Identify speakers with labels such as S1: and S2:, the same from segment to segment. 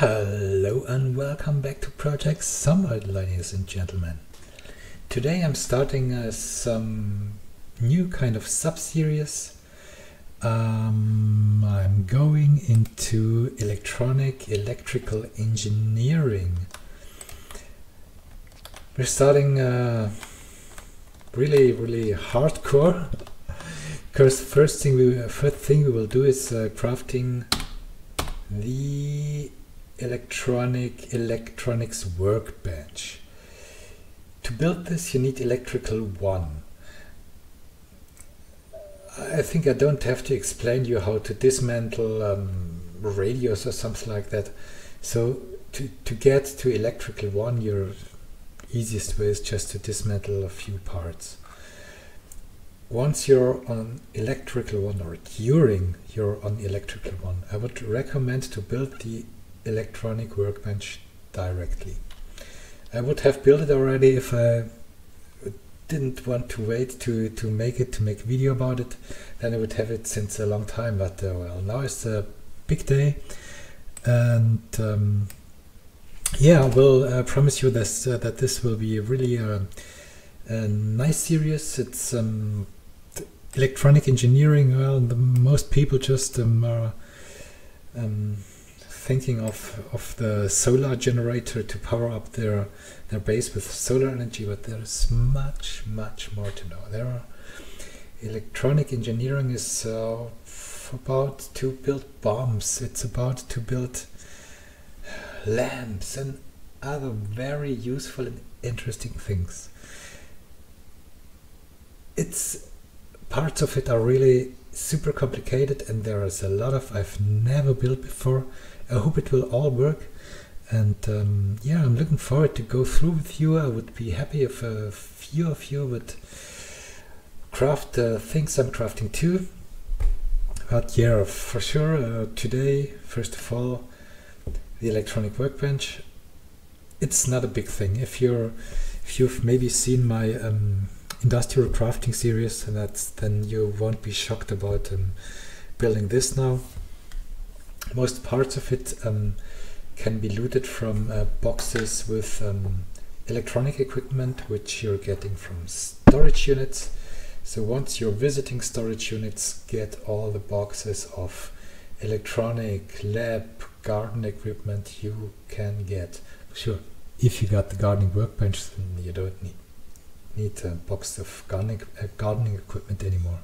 S1: Hello and welcome back to Project Sunlight, ladies and gentlemen. Today I'm starting uh, some new kind of sub-series. Um, I'm going into electronic electrical engineering. We're starting uh, really, really hardcore. Because first thing we first thing we will do is uh, crafting the electronic electronics workbench. To build this you need electrical 1. I think I don't have to explain you how to dismantle um, radios or something like that. So to, to get to electrical 1 your easiest way is just to dismantle a few parts. Once you're on electrical 1 or during you're on electrical 1 I would recommend to build the electronic workbench directly. I would have built it already if I didn't want to wait to, to make it, to make video about it, then I would have it since a long time, but uh, well, now it's a big day, and um, yeah, I will uh, promise you this, uh, that this will be really a, a nice series. It's um, electronic engineering, well, the, most people just um, are um, thinking of, of the solar generator to power up their their base with solar energy, but there's much, much more to know. There are electronic engineering is uh, about to build bombs. It's about to build lamps and other very useful and interesting things. It's parts of it are really super complicated and there is a lot of I've never built before I hope it will all work. And um, yeah, I'm looking forward to go through with you. I would be happy if a few of you would craft uh, things I'm crafting too. But yeah, for sure, uh, today, first of all, the electronic workbench. It's not a big thing. If you're, if you've maybe seen my um, industrial crafting series, and that's then you won't be shocked about um, building this now most parts of it um, can be looted from uh, boxes with um, electronic equipment which you're getting from storage units. So once you're visiting storage units, get all the boxes of electronic, lab, garden equipment you can get. Sure, if you got the gardening workbench, then you don't need need a box of gardening, uh, gardening equipment anymore,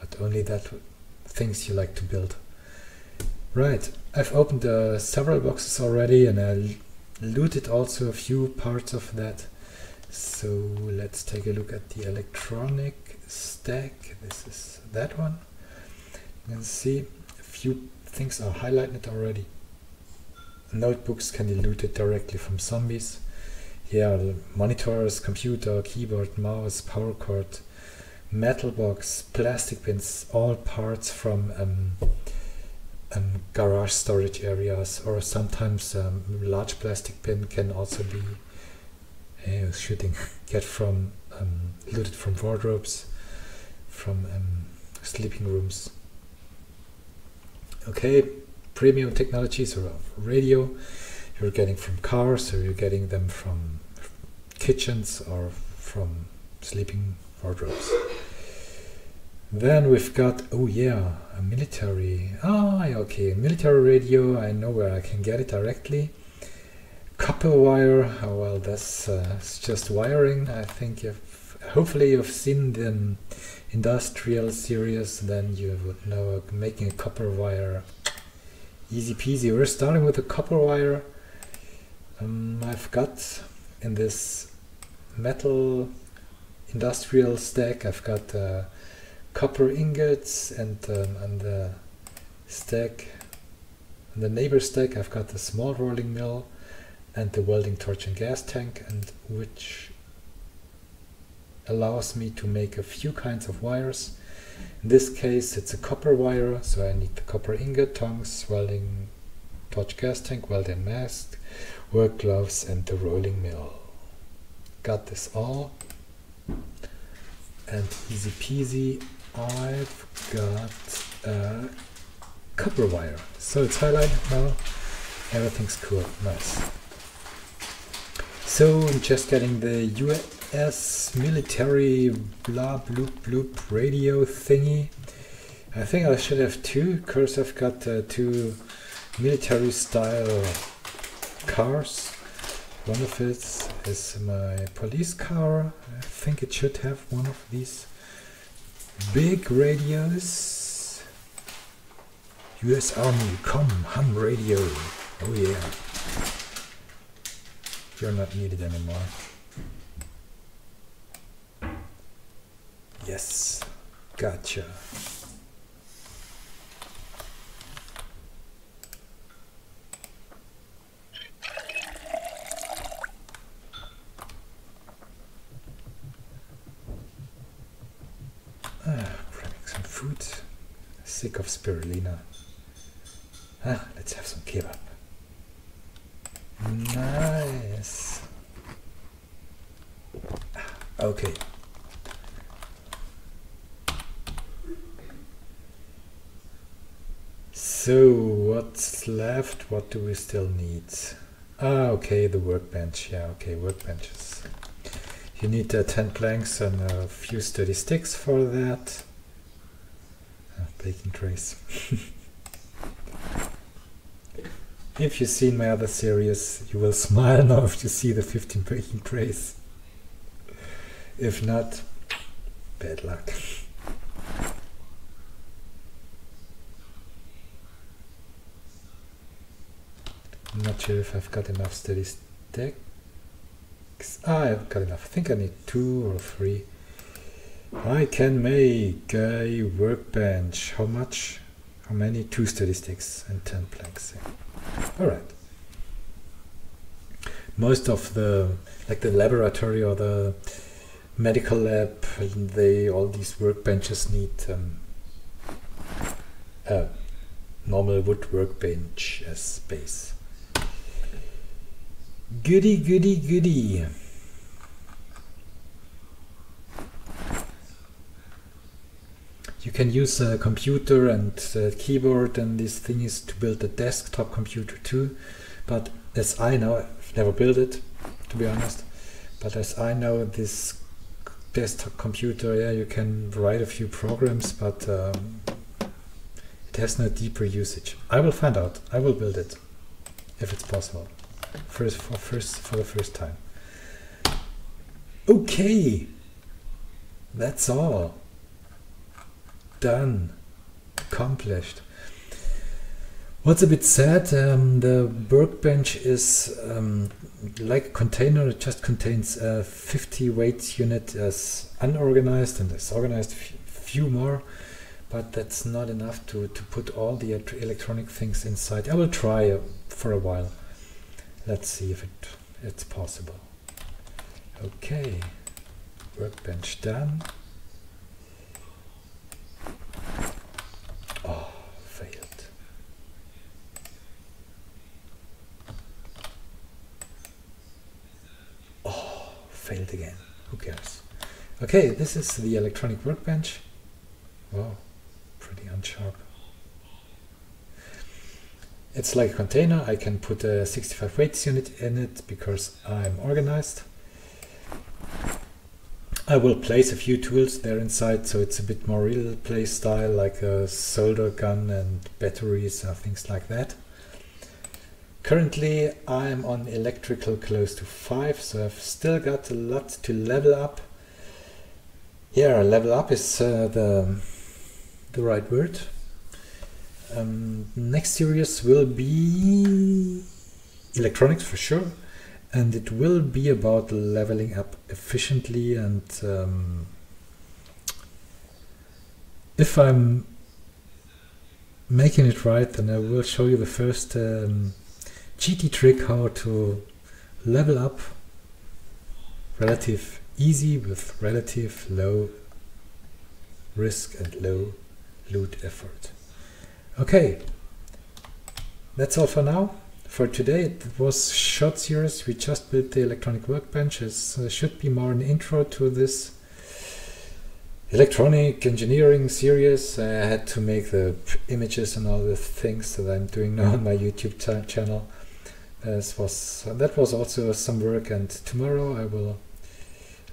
S1: but only that things you like to build. Right, I've opened uh, several boxes already and I looted also a few parts of that. So let's take a look at the electronic stack. This is that one. You can see a few things are highlighted already. Notebooks can be looted directly from zombies. Here are monitors, computer, keyboard, mouse, power cord, metal box, plastic bins, all parts from um, um, garage storage areas or sometimes um, large plastic bin can also be uh, shooting get from um, looted from wardrobes from um, sleeping rooms. Okay premium technologies or radio. You're getting from cars or you're getting them from kitchens or from sleeping wardrobes then we've got, oh yeah, a military. Ah, okay, military radio. I know where I can get it directly. Copper wire. Oh well, that's uh, just wiring. I think if hopefully you've seen the industrial series, then you would know making a copper wire. Easy peasy. We're starting with a copper wire. Um, I've got in this metal industrial stack. I've got. Uh, copper ingots and um, on the stack on the neighbor stack I've got the small rolling mill and the welding torch and gas tank and which allows me to make a few kinds of wires. In this case it's a copper wire so I need the copper ingot tongs welding torch gas tank welding mask work gloves and the rolling mill. Got this all. And easy peasy I've got a copper wire. So it's highlighted now. Everything's cool. Nice. So I'm just getting the US military blah bloop bloop radio thingy. I think I should have two because I've got uh, two military style cars. One of it is my police car. I think it should have one of these big radios. US Army, come, ham radio. Oh yeah. You're not needed anymore. Yes, gotcha. Ah, grabbing some food. Sick of spirulina. Ah, let's have some kebab. Nice. Okay. So, what's left? What do we still need? Ah, okay, the workbench. Yeah, okay, workbenches. You need uh, 10 planks and a few sturdy sticks for that. Baking trays. if you've seen my other series, you will smile now if you see the 15 baking trays. If not, bad luck. I'm not sure if I've got enough sturdy sticks. Ah, I've got enough. I think I need two or three. I can make a workbench. How much? How many? Two sturdy sticks and ten planks. Yeah. All right. Most of the, like the laboratory or the medical lab, they all these workbenches need um, a normal wood workbench as base. Goody, goody, goody. Can use a computer and a keyboard and these things to build a desktop computer too. But as I know, I've never built it, to be honest. But as I know, this desktop computer, yeah, you can write a few programs, but um, it has no deeper usage. I will find out. I will build it if it's possible first for first for the first time. Okay, that's all. Done, accomplished. What's a bit sad, um, the workbench is um, like a container, it just contains a 50 weight unit as unorganized and as organized few more, but that's not enough to, to put all the electronic things inside. I will try uh, for a while. Let's see if it it's possible. Okay, workbench done. Okay, this is the electronic workbench. Wow, pretty unsharp. It's like a container. I can put a 65 weights unit in it because I'm organized. I will place a few tools there inside so it's a bit more real play style like a solder gun and batteries and things like that. Currently I'm on electrical close to 5 so I've still got a lot to level up. Yeah, level up is uh, the, the right word. Um, next series will be electronics for sure and it will be about leveling up efficiently and um, if I'm making it right then I will show you the first um, GT trick how to level up relative easy with relative low risk and low loot effort. Okay, that's all for now for today it was short series we just built the electronic workbench it uh, should be more an intro to this electronic engineering series. I had to make the images and all the things that I'm doing now on my YouTube channel. This was that was also some work, and tomorrow I will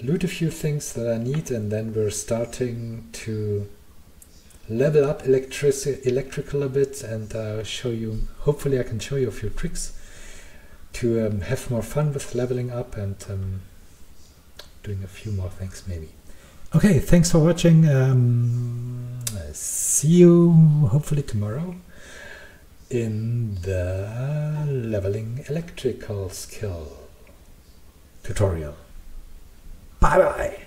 S1: loot a few things that I need, and then we're starting to level up electric electrical a bit, and uh, show you. Hopefully, I can show you a few tricks to um, have more fun with leveling up and um, doing a few more things, maybe. Okay, thanks for watching. Um, see you hopefully tomorrow in the leveling electrical skill tutorial. Bye bye.